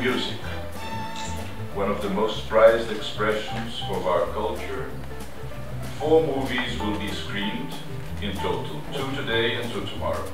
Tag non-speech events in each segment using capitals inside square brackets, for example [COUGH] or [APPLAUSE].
music, one of the most prized expressions of our culture. Four movies will be screened in total, two today and two tomorrow.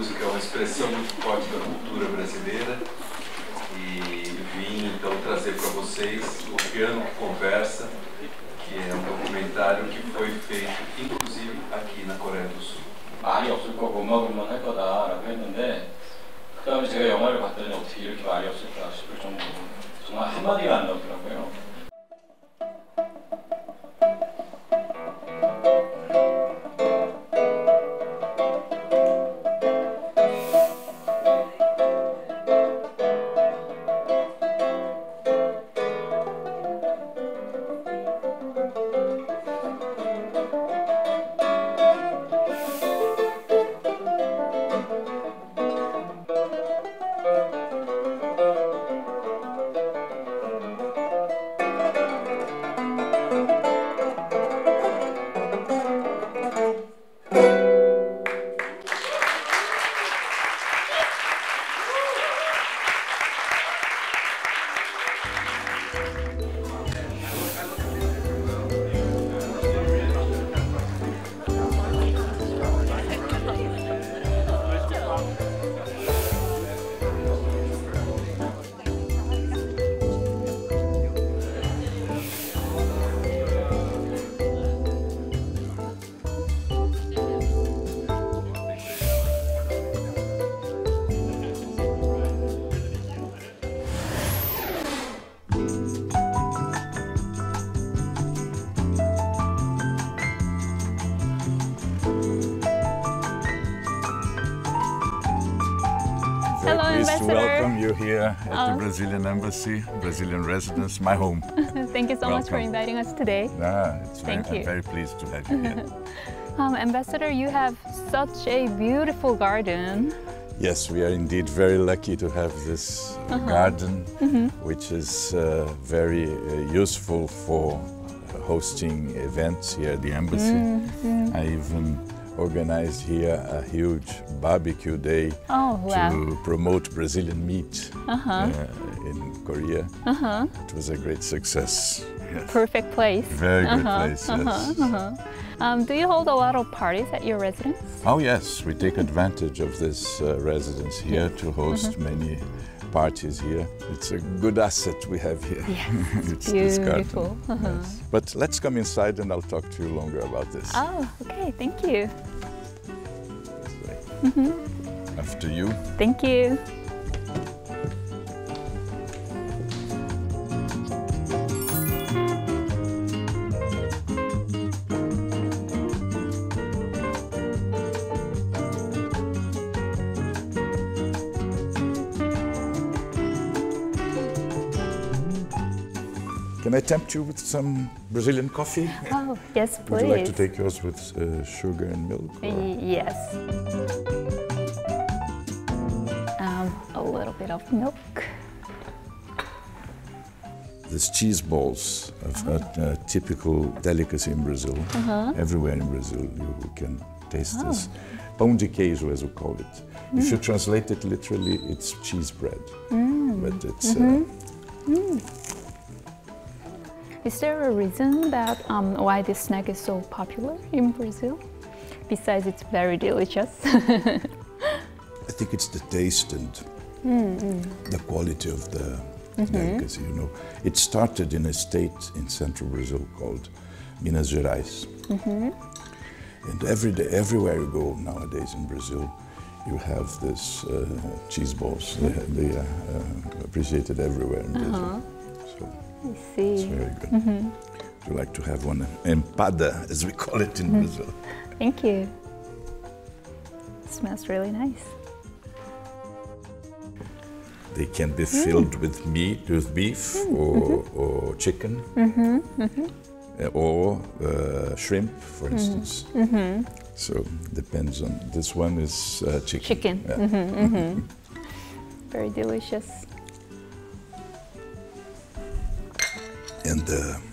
Música é uma expressão muito forte da cultura brasileira e vim então trazer para vocês o Piano que Conversa, que é um documentário que foi feito inclusive aqui na Coreia do Sul. 말이 없을 거고 음악으로만 할 거다라고 했는데 그 다음에 제가 영화를 봤더니 어떻게 이렇게 말이 없을까 싶을 정도로 정말 한마디가 안 나오더라고요. Pleased to welcome you here at Oh. the Brazilian Embassy, Brazilian residence, my home. [LAUGHS] Thank you so much for inviting us today. Ah, it's very, Thank you. I'm very pleased to have you here. [LAUGHS] Um, Ambassador, you have such a beautiful garden. Yes, we are indeed very lucky to have this uh, Uh-huh. garden, Mm-hmm. which is uh, very uh, useful for hosting events here at the embassy. Mm-hmm. I even organized here a huge barbecue day Oh, wow. to promote Brazilian meat Uh-huh. uh, in Korea. Uh-huh. It was a great success. Yes. Perfect place. Very good Uh-huh, place, yes. uh-huh, uh-huh. Um, do you hold a lot of parties at your residence? Oh yes, we take advantage of this uh, residence here to host Mm-hmm. many parties here. It's a good asset we have here. Yes, [LAUGHS] it's beautiful. Uh-huh. [LAUGHS] Yes. But let's come inside and I'll talk to you longer about this. Oh, okay. Thank you. Mm-hmm. After you. Thank you. Tempt you with some Brazilian coffee? Oh, yes, please. [LAUGHS] Would you like to take yours with uh, sugar and milk? Yes. Um, a little bit of milk. These cheese balls of a, a typical delicacy in Brazil. Everywhere in Brazil you can taste this. Pão de queijo, as we call it. If you translate it literally, it's cheese bread. But it's uh, Is there a reason that um, why this snack is so popular in Brazil? Besides, it's very delicious. [LAUGHS] I think it's the taste and the quality of the delicacy. You know, it started in a state in central Brazil called Minas Gerais, and every day, everywhere you go nowadays in Brazil, you have this uh, cheese balls. They, they are uh, appreciated everywhere in Brazil. So I it's very good. Mm-hmm. Would you like to have one empada, as we call it in mm-hmm. Brazil? Thank you. It smells really nice. They can be mm. filled with meat, with beef mm, or, mm-hmm. or chicken, uh, or uh, shrimp, for instance. So depends on. This one is uh, chicken. Chicken. Yeah. [LAUGHS] Very delicious. And uh,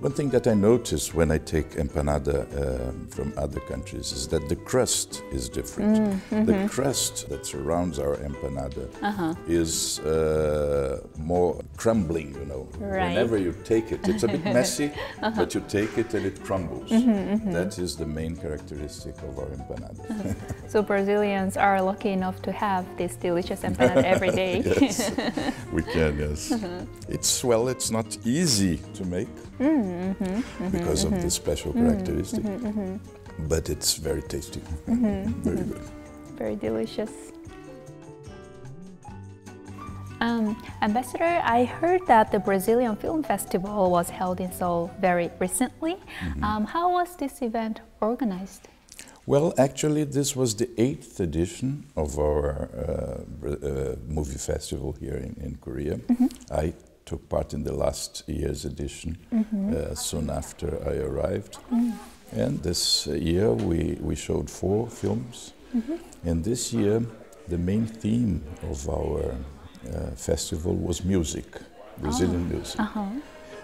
one thing that I notice when I take empanada um, from other countries is that the crust is different. Mm, the mm-hmm. crust that surrounds our empanada uh-huh. is uh, more crumbling, you know. Right. Whenever you take it, it's a bit messy, [LAUGHS] uh-huh. but you take it and it crumbles. Mm-hmm, mm-hmm. That is the main characteristic of our empanada. [LAUGHS] So Brazilians are lucky enough to have this delicious empanada every day. [LAUGHS] yes, we can. Yes, uh-huh. it's well. It's not easy to make mm. Mm-hmm, mm-hmm, because of the mm-hmm. special characteristic, but it's very tasty. Very good. Very delicious. Um, Ambassador, I heard that the Brazilian Film Festival was held in Seoul very recently. Um, how was this event organized? Well, actually, this was the eighth edition of our uh, uh, movie festival here in, in Korea. I took part in the last year's edition uh, soon after I arrived. And this uh, year we, we showed four films. And this year, the main theme of our uh, festival was music, Brazilian music.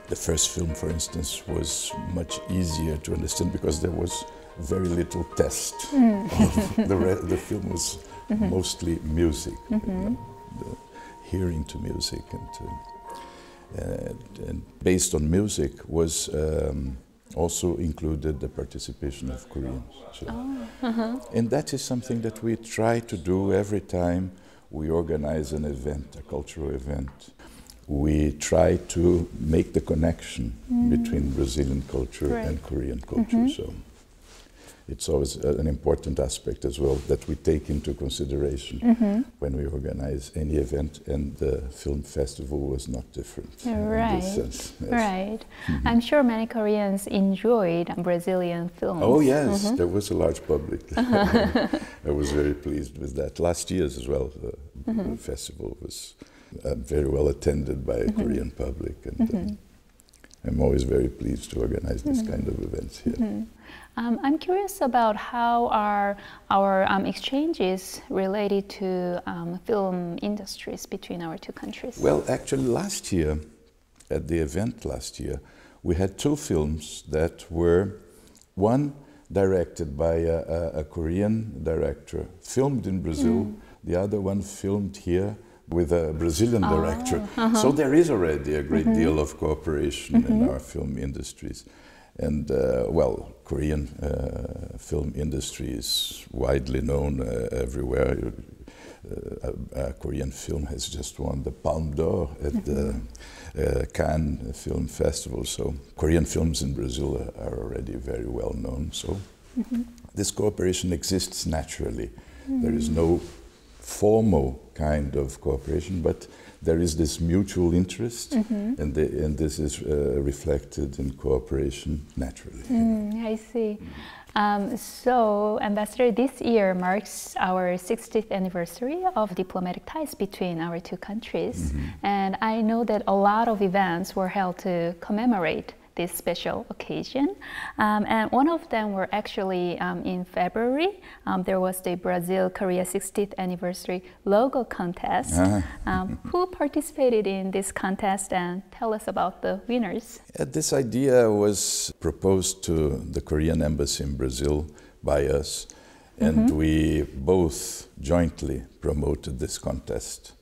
The first film, for instance, was much easier to understand because there was very little test. of [LAUGHS] the, re- the film was mostly music, you know, the hearing to music, and, to, uh, Uh, and based on music was um, also included the participation of Koreans. So. Oh, uh-huh. And that is something that we try to do every time we organize an event, a cultural event. We try to make the connection mm. between Brazilian culture Right. and Korean culture. Mm-hmm. So it's always uh, an important aspect as well that we take into consideration mm-hmm. when we organize any event, and the film festival was not different in Right. this sense. yes. Right. Mm-hmm. I'm sure many Koreans enjoyed Brazilian films. Oh yes, mm-hmm. there was a large public. [LAUGHS] [LAUGHS] I was very pleased with that. Last year's as well, the, the festival was uh, very well attended by a Korean public, and um, I'm always very pleased to organize this kind of events here. Um, I'm curious about how are our um, exchanges related to um, film industries between our two countries. Well, actually, last year, at the event last year, we had two films that were one directed by a, a, a Korean director, filmed in Brazil, the other one filmed here with a Brazilian director. So there is already a great deal of cooperation in our film industries. And uh, well, Korean uh, film industry is widely known uh, everywhere. Uh, Korean film has just won the Palme d'Or at the uh, Cannes Film Festival. So Korean films in Brazil are, are already very well known. So this cooperation exists naturally. There is no formal kind of cooperation, but there is this mutual interest, and, the, and this is uh, reflected in cooperation naturally. Mm, I see. Um, so, Ambassador, this year marks our 60th anniversary of diplomatic ties between our two countries. And I know that a lot of events were held to commemorate this special occasion. Um, and one of them were actually um, in February. Um, there was the Brazil Korea 60th anniversary logo contest. Um, who participated in this contest and tell us about the winners? Uh, this idea was proposed to the Korean embassy in Brazil by us, and we both jointly promoted this contest.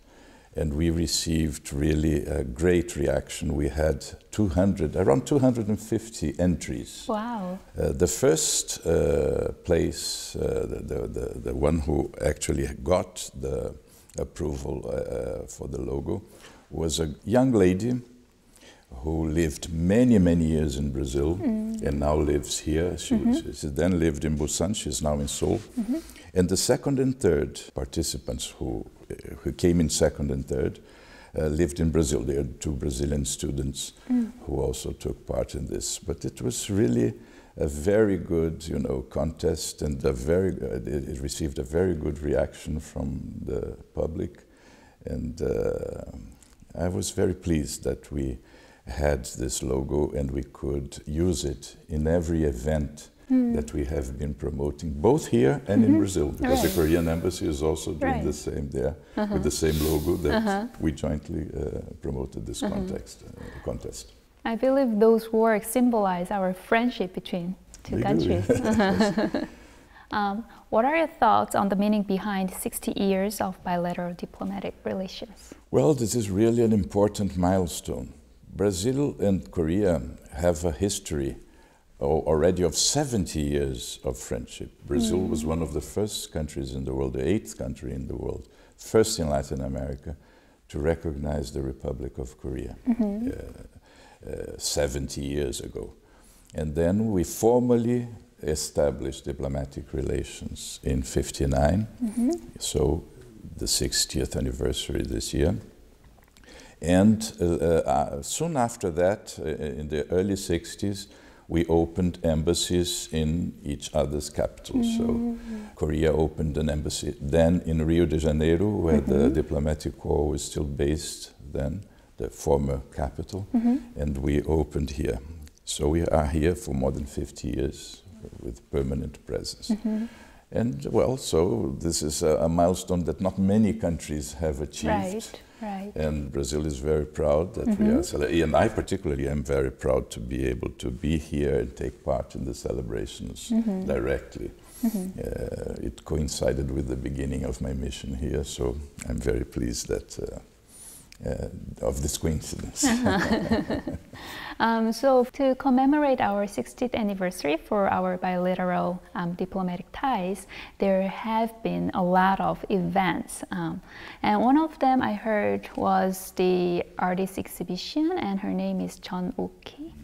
And we received really a great reaction. We had 200, around 250 entries. Wow. Uh, the first uh, place, uh, the, the, the, one who actually got the approval uh, uh, for the logo, was a young lady who lived many, many years in Brazil and now lives here. She, she then lived in Busan, she's now in Seoul. And the second and third participants who, uh, who came in second and third uh, lived in Brazil. They are two Brazilian students who also took part in this. But it was really a very good, you know, contest, and a very, uh, it, it received a very good reaction from the public, and uh, I was very pleased that we had this logo and we could use it in every event. That we have been promoting both here and in Brazil, because the Korean embassy is also doing Right. the same there with the same logo that we jointly uh, promoted this context, uh, contest. I believe those works symbolize our friendship between two They countries. [LAUGHS] um, what are your thoughts on the meaning behind 60 years of bilateral diplomatic relations? Well, this is really an important milestone. Brazil and Korea have a history already of 70 years of friendship. Brazil was one of the first countries in the world, the eighth country in the world, first in Latin America to recognize the Republic of Korea uh, uh, 70 years ago. And then we formally established diplomatic relations in 59, so the 60th anniversary this year. And uh, uh, soon after that, uh, in the early 60s, we opened embassies in each other's capitals. So mm. Korea opened an embassy then in Rio de Janeiro, where the mm-hmm. diplomatic corps was still based then, the former capital, mm-hmm. and we opened here. So we are here for more than 50 years with permanent presence. Mm-hmm. And well, so this is a, a milestone that not many countries have achieved. Right, right. And Brazil is very proud that we are celebrating. And I particularly am very proud to be able to be here and take part in the celebrations directly. Uh, it coincided with the beginning of my mission here, so I'm very pleased that uh, uh, of this coincidence. [LAUGHS] Um, so, to commemorate our 60th anniversary for our bilateral um, diplomatic ties, there have been a lot of events. Um, and one of them I heard was the artist exhibition, and her name is Jeon Ok-hee.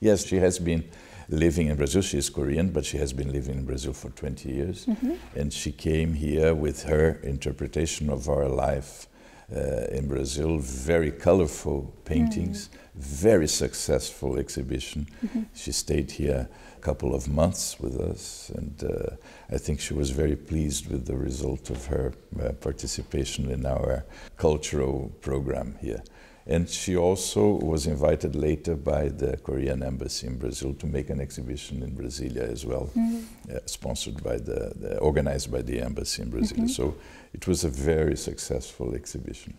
Yes, she has been living in Brazil. She is Korean, but she has been living in Brazil for 20 years. And she came here with her interpretation of our life in Brazil. Very colorful paintings, very successful exhibition. She stayed here a couple of months with us, and uh, I think she was very pleased with the result of her uh, participation in our cultural program here. And she also was invited later by the Korean embassy in Brazil to make an exhibition in Brasilia as well, uh, sponsored by the, the, organized by the embassy in Brazil. So it was a very successful exhibition.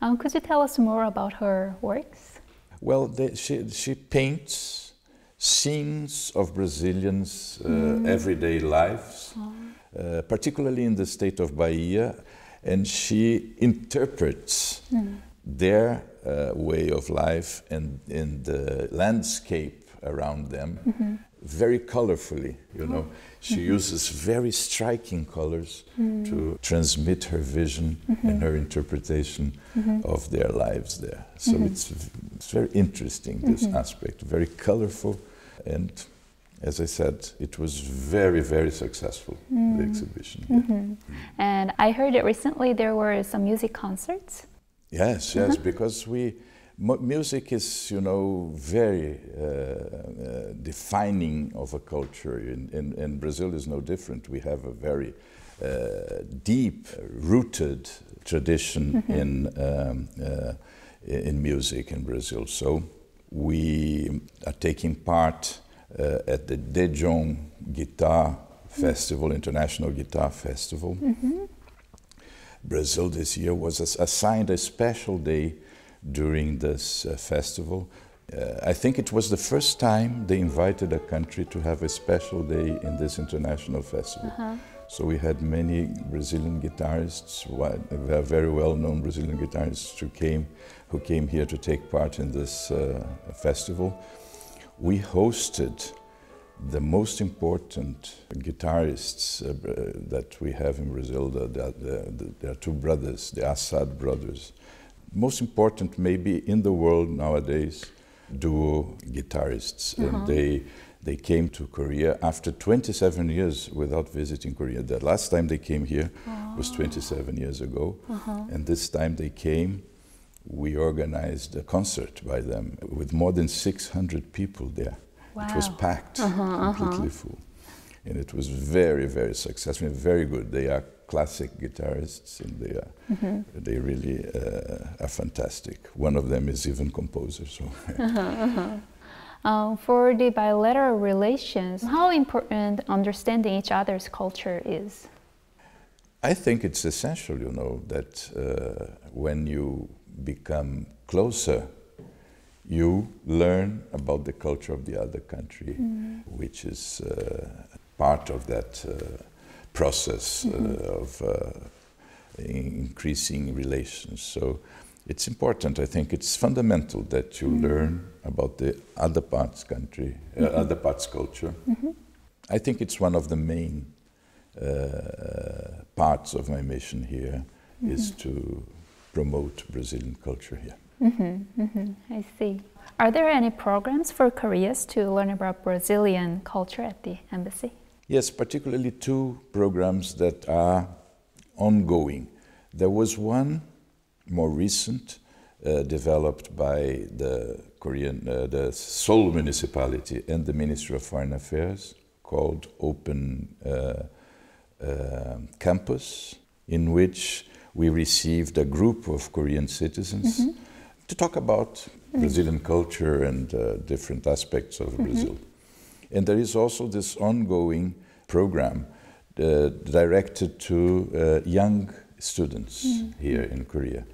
Um, could you tell us more about her works? Well, they, she, she paints scenes of Brazilians' uh, everyday lives, uh, particularly in the state of Bahia, and she interprets their uh, way of life and in the landscape around them mm-hmm. very colorfully. You know, she mm-hmm. uses very striking colors mm. to transmit her vision and mm-hmm. her interpretation of their lives there. So it's, it's very interesting this aspect, very colorful and as I said, it was very, very successful, the mm. exhibition. here. And I heard that recently there were some music concerts. Yes, yes, because we mu- music is, you know, very uh, uh, defining of a culture. and, in, in Brazil is no different. We have a very uh, deep rooted tradition in um, uh, in music in Brazil. So we are taking part uh, at the De Jong Guitar Festival, International Guitar Festival. Brazil this year was assigned a special day during this uh, festival. Uh, I think it was the first time they invited a country to have a special day in this international festival. So we had many Brazilian guitarists, very well-known Brazilian guitarists who came, who came here to take part in this uh, festival. We hosted the most important guitarists uh, uh, that we have in Brazil, the, the, the, the, there are two brothers, the Assad brothers. Most important, maybe in the world nowadays, duo guitarists. And they, they came to Korea after 27 years without visiting Korea. The last time they came here was 27 years ago. And this time they came, we organized a concert by them with more than 600 people there. It was Wow. packed, completely full. And it was very, very successful, very good. They are classic guitarists, and they are they really uh, are fantastic. One of them is even composer. So [LAUGHS] Um, for the bilateral relations, how important understanding each other's culture is. I think it's essential, you know, that uh, when you become closer, you learn about the culture of the other country, which is uh, part of that uh, process uh, of uh, increasing relations. So it's important. I think it's fundamental that you learn about the other part's country, uh, other part's culture. I think it's one of the main uh, parts of my mission here is to promote Brazilian culture here. I see. Are there any programs for Koreans to learn about Brazilian culture at the embassy? Yes, particularly two programs that are ongoing. There was one more recent, uh, developed by the Korean, uh, the Seoul municipality and the Ministry of Foreign Affairs, called Open uh, uh, Campus, in which we received a group of Korean citizens to talk about Brazilian culture and uh, different aspects of Brazil. And there is also this ongoing program uh, directed to uh, young students here in Korea.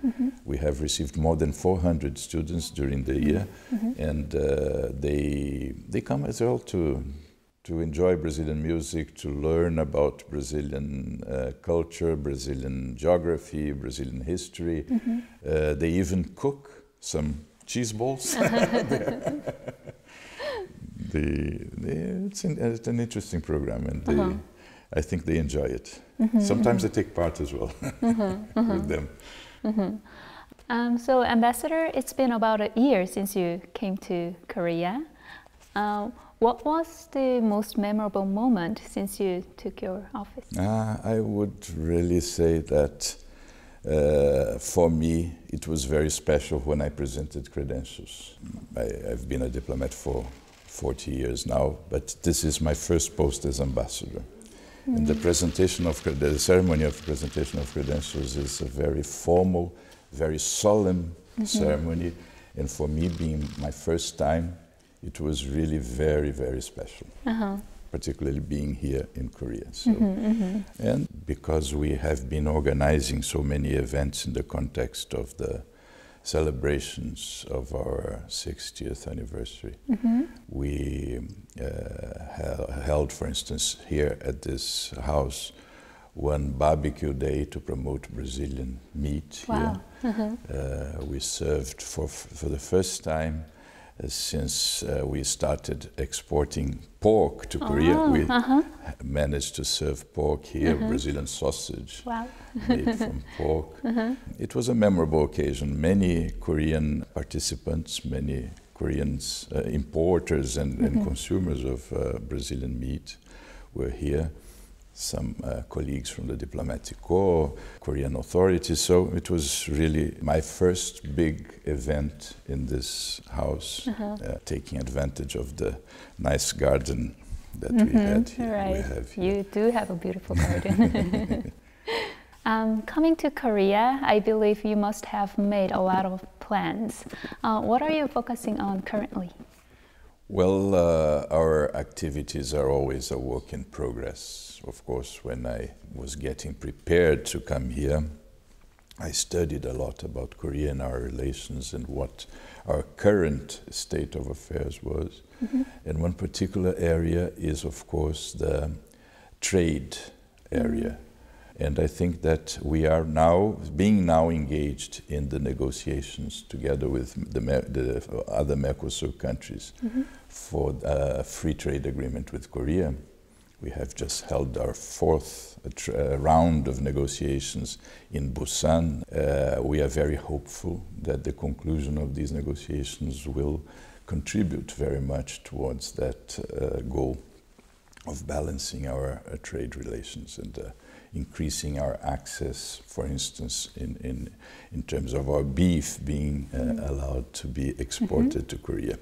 We have received more than 400 students during the year, and uh, they they come as well to to enjoy Brazilian music, to learn about Brazilian uh, culture, Brazilian geography, Brazilian history. Uh, they even cook some cheese balls. [LAUGHS] [LAUGHS] the, the, it's, an, it's an interesting program, and they, I think they enjoy it. Sometimes I take part as well [LAUGHS] with them. Um, so, Ambassador, it's been about a year since you came to Korea. Um, what was the most memorable moment since you took your office? Uh, I would really say that uh, for me it was very special when I presented credentials. I, I've been a diplomat for 40 years now, but this is my first post as ambassador. And the presentation of the ceremony of presentation of credentials is a very formal, very solemn ceremony, and for me, being my first time, it was really very, very special particularly being here in Korea. So, and because we have been organizing so many events in the context of the celebrations of our 60th anniversary, we uh, hel- held, for instance, here at this house, one barbecue day to promote Brazilian meat Wow. here. Uh, we served for, for the first time since uh, we started exporting pork to Korea. we managed to serve pork here, Brazilian sausage Wow. made from [LAUGHS] pork. It was a memorable occasion. Many Korean participants, many Koreans, uh, importers and, and consumers of uh, Brazilian meat were here. Some uh, colleagues from the diplomatic corps, Korean authorities. So it was really my first big event in this house, uh, taking advantage of the nice garden that we had here. We Right. have here. You do have a beautiful garden. [LAUGHS] [LAUGHS] um, coming to Korea, I believe you must have made a lot of plans. Uh, what are you focusing on currently? Well, uh, our activities are always a work in progress. Of course, when I was getting prepared to come here, I studied a lot about Korea and our relations and what our current state of affairs was. And one particular area is, of course, the trade area. And I think that we are now, being now engaged in the negotiations together with the, the other Mercosur countries for a free trade agreement with Korea. We have just held our fourth uh, uh, round of negotiations in Busan. Uh, we are very hopeful that the conclusion of these negotiations will contribute very much towards that uh, goal of balancing our uh, trade relations and uh, increasing our access, for instance, in, in, in terms of our beef being uh, mm-hmm. allowed to be mm-hmm. exported to Korea.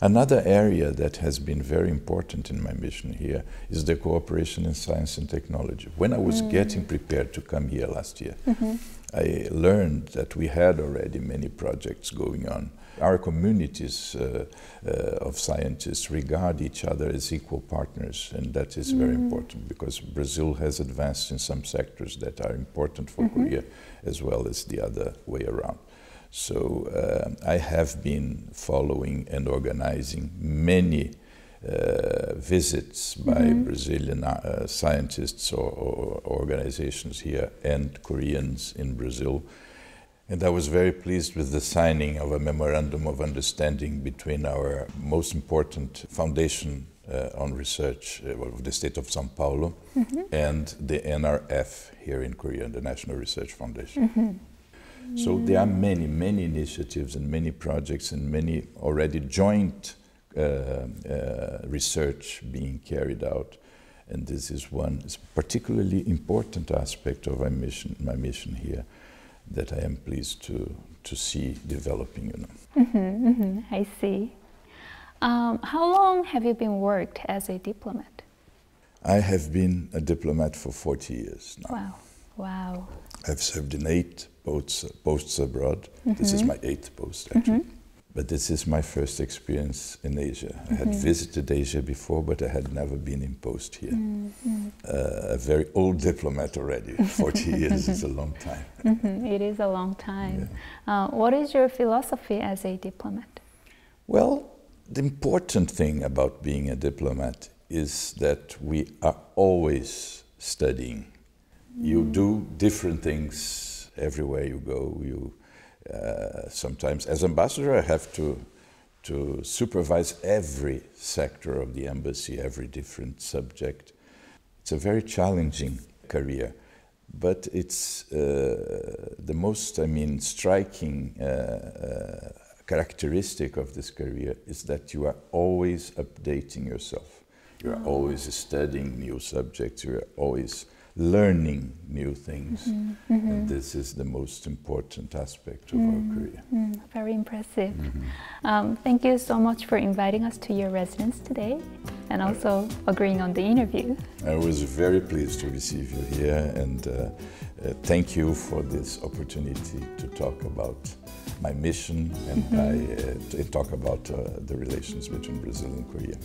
Another area that has been very important in my mission here is the cooperation in science and technology. When I was mm. getting prepared to come here last year, mm-hmm. I learned that we had already many projects going on. Our communities uh, uh, of scientists regard each other as equal partners, and that is very important because Brazil has advanced in some sectors that are important for Korea as well as the other way around. So uh, I have been following and organizing many uh, visits by Brazilian uh, scientists or, or organizations here and Koreans in Brazil. And I was very pleased with the signing of a memorandum of understanding between our most important foundation uh, on research uh, of the state of Sao Paulo and the NRF here in Korea, the National Research Foundation. So there are many, many initiatives and many projects and many already joint uh, uh, research being carried out. And this is one particularly important aspect of my mission, my mission here that I am pleased to, to see developing. You know. Mm-hmm, mm-hmm, I see. Um, how long have you been worked as a diplomat? I have been a diplomat for 40 years now. Wow. Wow. I've served in eight posts, posts abroad. This is mm-hmm. my eighth post, actually. But this is my first experience in Asia. I had visited Asia before, but I had never been in post here. Uh, a very old diplomat already. [LAUGHS] 40 years is a long time. Mhm, It is a long time. Uh, what is your philosophy as a diplomat? Well, the important thing about being a diplomat is that we are always studying. You do different things everywhere you go. You uh, sometimes, as ambassador, I have to to supervise every sector of the embassy, every different subject. It's a very challenging career, but it's uh, the most, I mean, striking uh, uh, characteristic of this career is that you are always updating yourself. You are always studying new subjects. You are always learning new things. And this is the most important aspect of our career. Mm, very impressive. Um, thank you so much for inviting us to your residence today and also agreeing on the interview. I was very pleased to receive you here and uh, uh, thank you for this opportunity to talk about my mission and I, uh, to talk about uh, the relations between Brazil and Korea.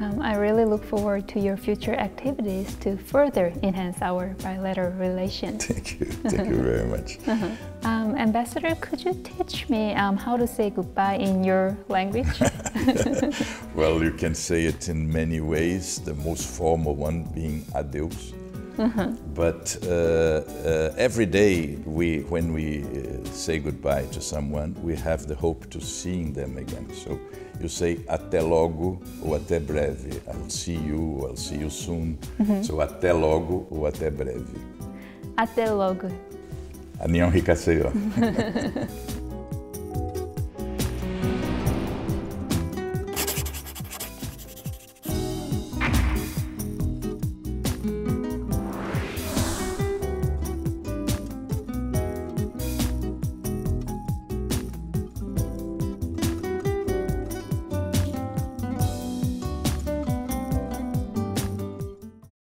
Um, I really look forward to your future activities to further enhance our bilateral relations. [LAUGHS] Thank you. Thank you very much. [LAUGHS] Um, Ambassador, could you teach me um, how to say goodbye in your language? [LAUGHS] Well, you can say it in many ways, the most formal one being adeus. But uh, uh, every day, we, when we uh, say goodbye to someone, we have the hope to seeing them again. So you say até logo ou até breve. I'll see you, I'll see you soon. So até logo ou até breve. Até logo. Anion Hikaseyo. [LAUGHS]